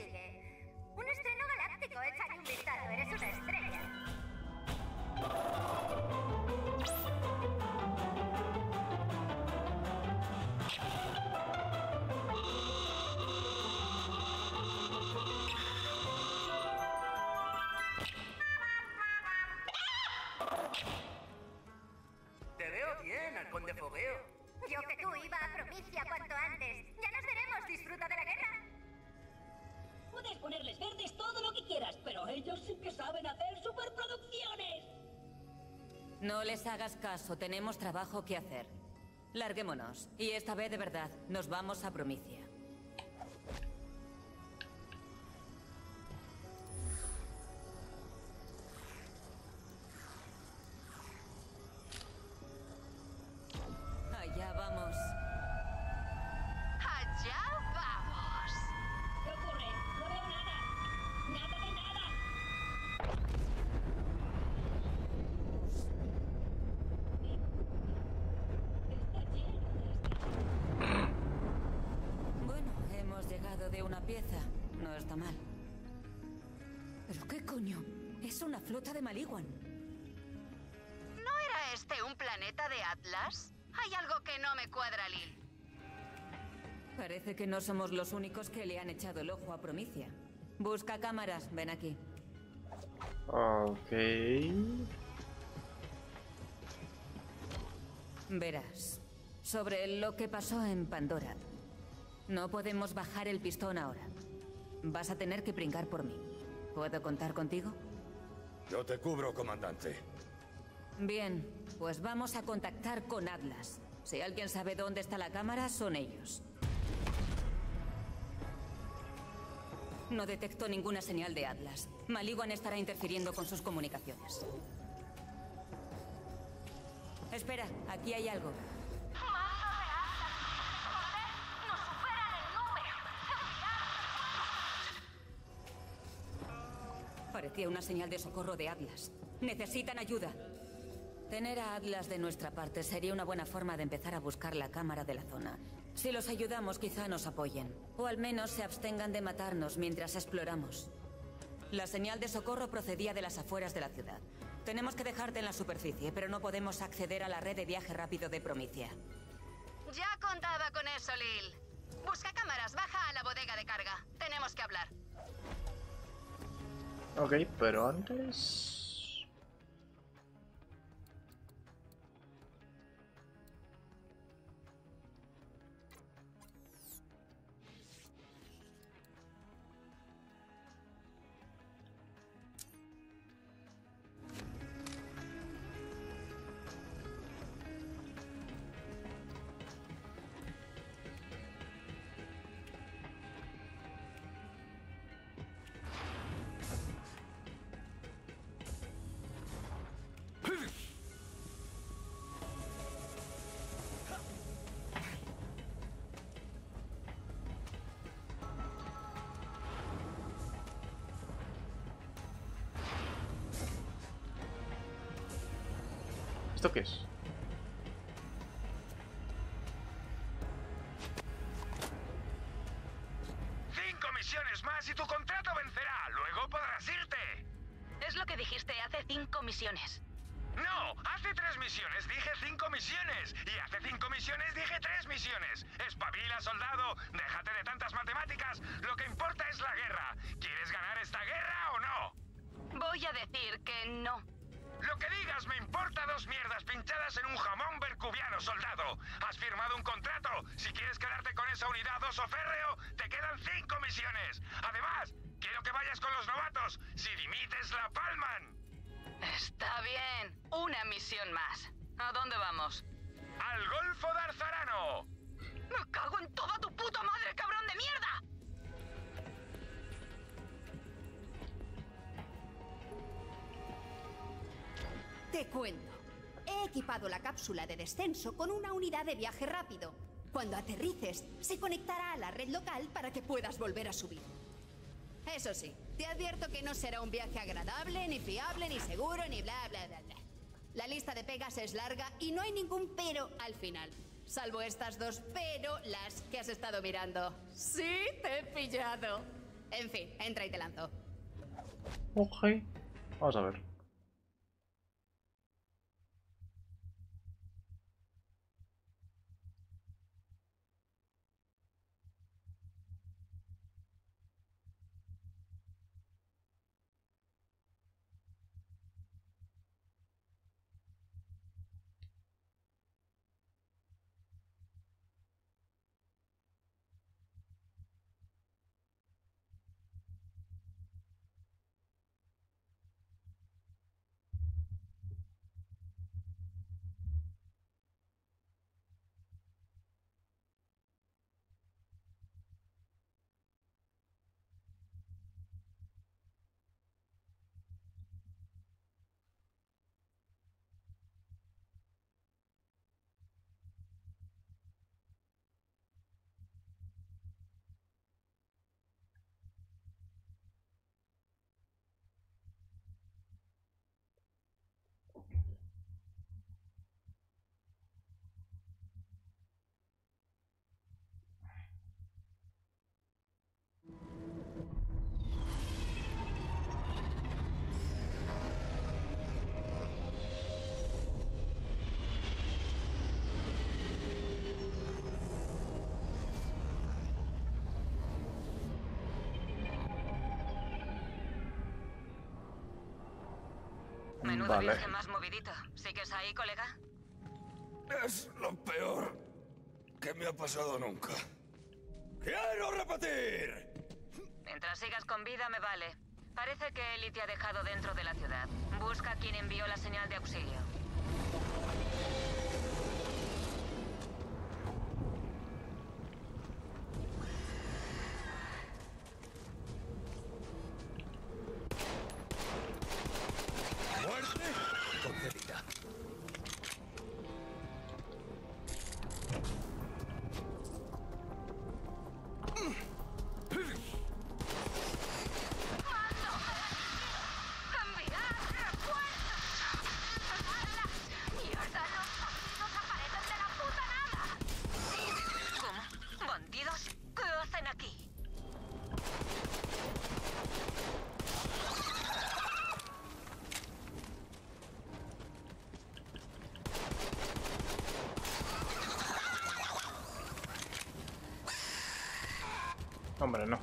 City. No les hagas caso, tenemos trabajo que hacer. Larguémonos. Y esta vez de verdad, nos vamos a Promicia. De una pieza. No está mal. ¿Pero qué coño? Es una flota de Maliguan. ¿No era este un planeta de Atlas? Hay algo que no me cuadra, Lil. Parece que no somos los únicos que le han echado el ojo a Promicia. Busca cámaras, ven aquí. Ok. Verás. Sobre lo que pasó en Pandora. No podemos bajar el pistón ahora. Vas a tener que brincar por mí. ¿Puedo contar contigo? Yo te cubro, comandante. Bien, pues vamos a contactar con Atlas. Si alguien sabe dónde está la cámara, son ellos. No detecto ninguna señal de Atlas. Maliguan estará interfiriendo con sus comunicaciones. Espera, aquí hay algo. Parecía una señal de socorro de Atlas. Necesitan ayuda. Tener a Atlas de nuestra parte sería una buena forma de empezar a buscar la cámara de la zona. Si los ayudamos, quizá nos apoyen. O al menos se abstengan de matarnos mientras exploramos. La señal de socorro procedía de las afueras de la ciudad. Tenemos que dejarte en la superficie, pero no podemos acceder a la red de viaje rápido de Promicia. Ya contaba con eso, Lil. Busca cámaras, baja a la bodega de carga. Tenemos que hablar. Ok, pero antes... ¿Esto qué es? Cinco misiones más y tu contrato vencerá. Luego podrás irte. Es lo que dijiste hace cinco misiones. No, hace tres misiones dije cinco misiones. Y hace cinco misiones dije tres misiones. Espabila, soldado. Déjate de tantas matemáticas. Lo que importa es la guerra. ¿Quieres ganar esta guerra o no? Voy a decir que no. Lo que digas me importa dos mierdas pinchadas en un jamón bercubiano, soldado. Has firmado un contrato. Si quieres quedarte con esa unidad oso férreo, te quedan cinco misiones. Además, quiero que vayas con los novatos. Si dimites, la palman. Está bien. Una misión más. ¿A dónde vamos? ¡Al Golfo de Arzarano! ¡Me cago en toda tu puta madre, cabrón de mierda! Te cuento. He equipado la cápsula de descenso con una unidad de viaje rápido. Cuando aterrices, se conectará a la red local para que puedas volver a subir. Eso sí, te advierto que no será un viaje agradable, ni fiable, ni seguro, ni bla, bla, bla, bla. La lista de pegas es larga y no hay ningún pero al final. Salvo estas dos pero las que has estado mirando. Sí, te he pillado. En fin, entra y te lanzo. Ok. Vamos a ver. Menudo Vale. viaje más movidito. ¿Sigues ahí, colega? Es lo peor que me ha pasado nunca. ¡Quiero repetir! Mientras sigas con vida me vale. Parece que Eli te ha dejado dentro de la ciudad. Busca a quien envió la señal de auxilio. Hombre, no.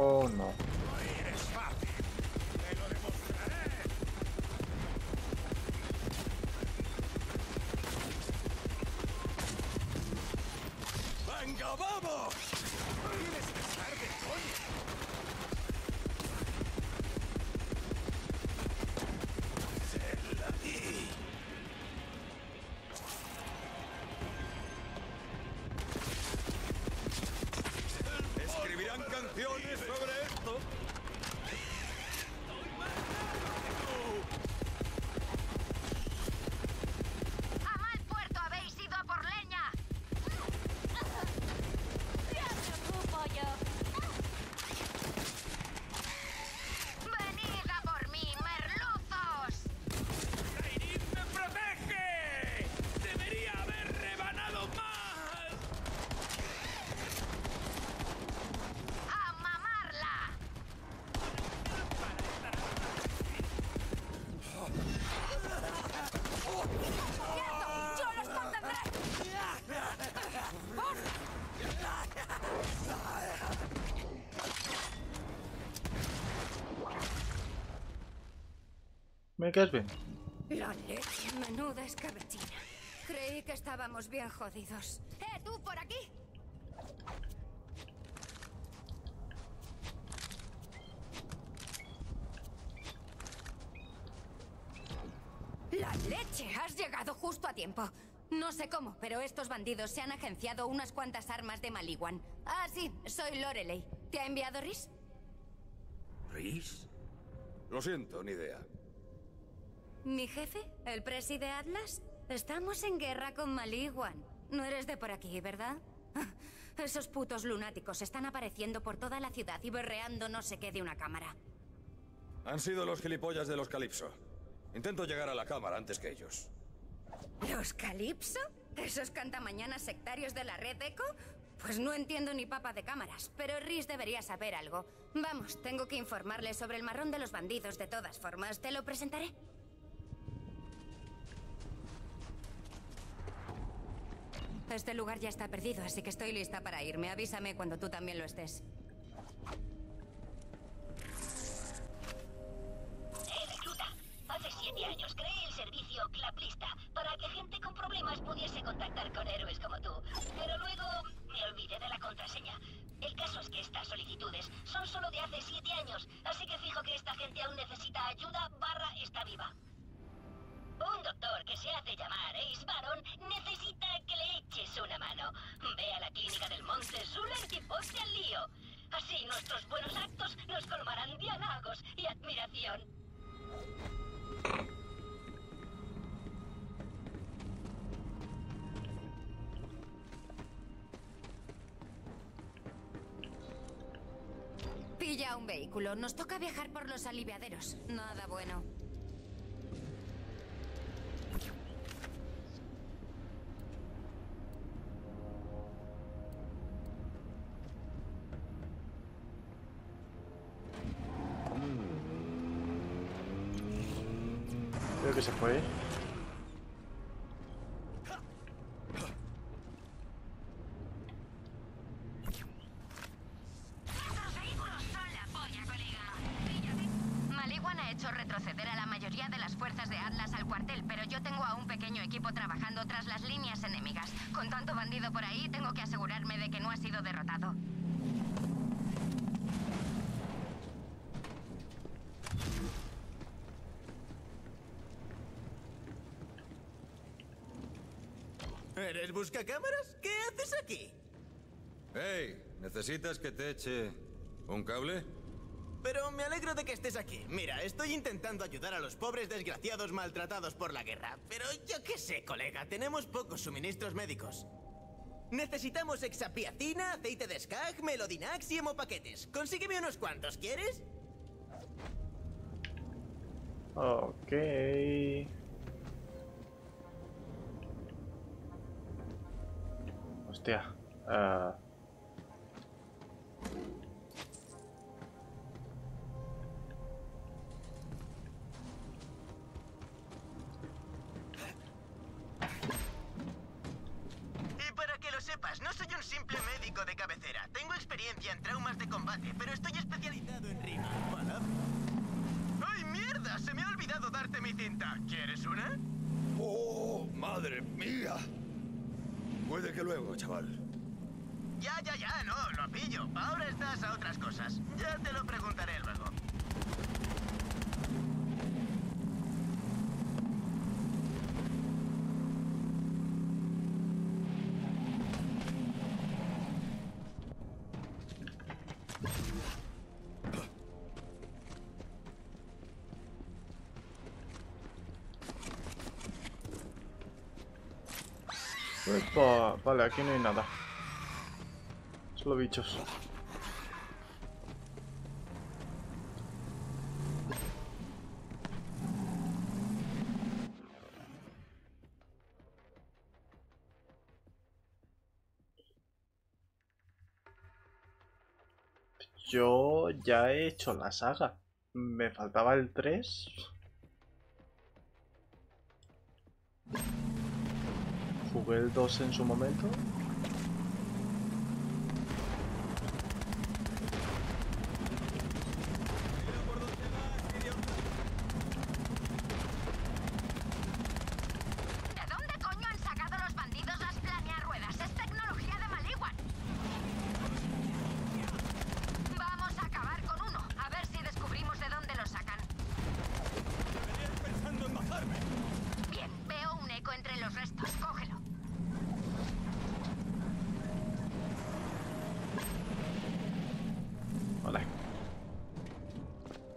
Oh, no. ¿Escribirán canciones sobre esto? ¿Me quedas bien? La leche, menuda escabechina. Creí que estábamos bien jodidos. ¡Eh, tú, por aquí! ¡La leche! Has llegado justo a tiempo. No sé cómo, pero estos bandidos se han agenciado unas cuantas armas de Maliwan. Ah, sí, soy Lorelei. ¿Te ha enviado Rhys? ¿Rhys? Lo siento, ni idea. ¿Mi jefe? ¿El presi de Atlas? Estamos en guerra con Maliwan. No eres de por aquí, ¿verdad? Esos putos lunáticos están apareciendo por toda la ciudad y berreando no sé qué de una cámara. Han sido los gilipollas de los Calipso. Intento llegar a la cámara antes que ellos. ¿Los Calipso? ¿Esos cantamañanas sectarios de la red Eco? Pues no entiendo ni papa de cámaras, pero Rhys debería saber algo. Vamos, tengo que informarle sobre el marrón de los bandidos de todas formas. ¿Te lo presentaré? Este lugar ya está perdido, así que estoy lista para irme. Avísame cuando tú también lo estés. Eh, recluta, hace siete años creé el servicio Claplista para que gente con problemas pudiese contactar con héroes como tú. Pero luego me olvidé de la contraseña. El caso es que estas solicitudes son solo de hace siete años, así que fijo que esta gente aún necesita ayuda barra está viva. Un doctor que se hace llamar Ace Baron necesita que le eches una mano. Ve a la clínica del Monte Zuland y ponte al lío. Así nuestros buenos actos nos colmarán de halagos y admiración. Pilla un vehículo. Nos toca viajar por los aliviaderos. Nada bueno. Pequeño equipo trabajando tras las líneas enemigas. Con tanto bandido por ahí, tengo que asegurarme de que no ha sido derrotado. ¿Eres buscacámaras? ¿Qué haces aquí? Hey, ¿necesitas que te eche un cable? Pero me alegro de que estés aquí. Mira, estoy intentando ayudar a los pobres desgraciados maltratados por la guerra. Pero yo qué sé, colega, tenemos pocos suministros médicos. Necesitamos hexapiacina, aceite de skag, melodinax y hemopaquetes. Consígueme unos cuantos, ¿quieres? Ok. Hostia. ah, no soy un simple médico de cabecera. Tengo experiencia en traumas de combate, pero estoy especializado en rima. ¿Palabra? ¡Ay, mierda! Se me ha olvidado darte mi cinta. ¿Quieres una? ¡Oh, madre mía! Puede que luego, chaval. Ya, ya, ya, no, lo pillo. Ahora estás a otras cosas. Ya te lo preguntaré luego. Epa, Vale, aquí no hay nada. Solo bichos. Yo ya he hecho la saga. Me faltaba el 3. Jugué el 2 en su momento.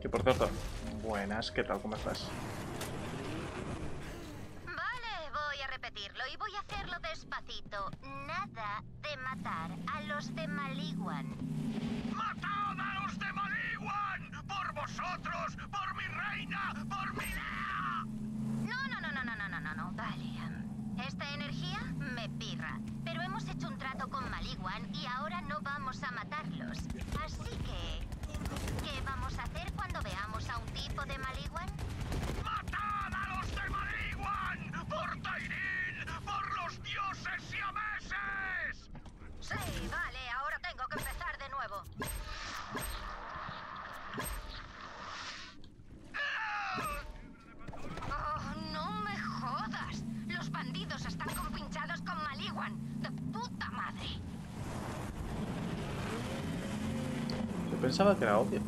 Que por cierto, buenas, ¿qué tal? ¿Cómo estás? Vale, voy a repetirlo y voy a hacerlo despacito. Nada de matar a los de Maliguan ¡Matad a los de Maliguan ¡Por vosotros! ¡Por mi reina! ¡Por mi lea! No, no, no, no, no, no, no, no, no vale. Esta energía me pirra. Pero hemos hecho un trato con Maliguan y ahora no vamos a matarlos. Así hacer cuando veamos a un tipo de Maliwan? ¡Matad a los de Maliwan! ¡Por Tairil! ¡Por los dioses y siameses! Sí, vale, ahora tengo que empezar de nuevo. ¡Oh, no me jodas! Los bandidos están compinchados con Maliwan. ¡De puta madre! Yo pensaba que era obvio.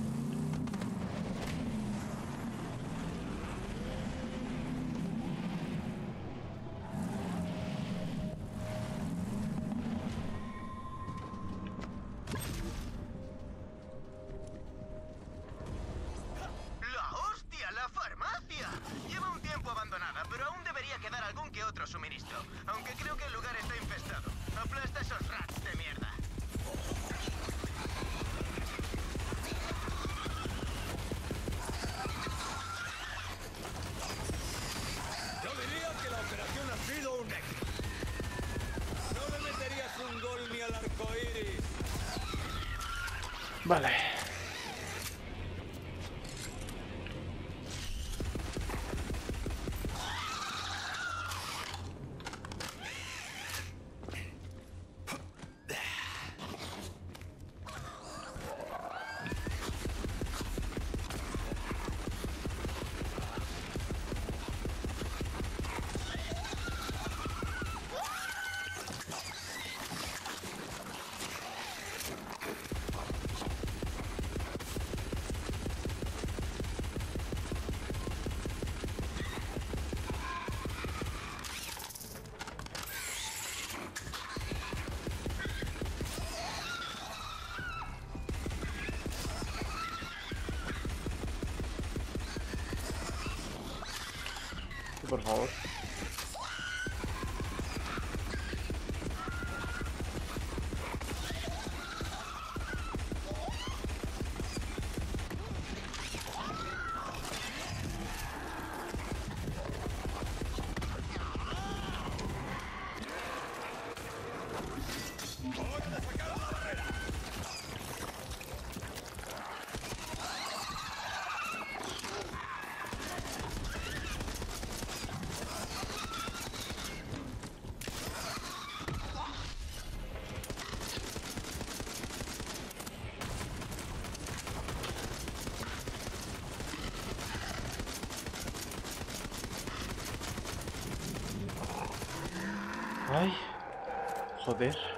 otro suministro, aunque creo que el lugar está infestado. Aplasta esos. überhaupt. Joder.